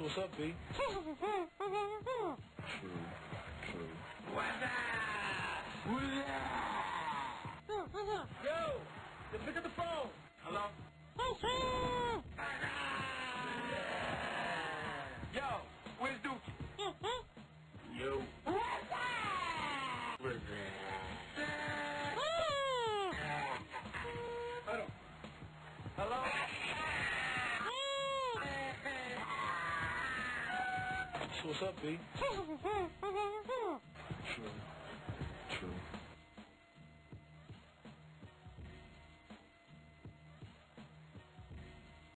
What's up, B? True, true. What's up? Yo, just pick up the phone. Hello? Yo, where's Dookie? Yo. What's up? Hold on. Hello? What's up, B?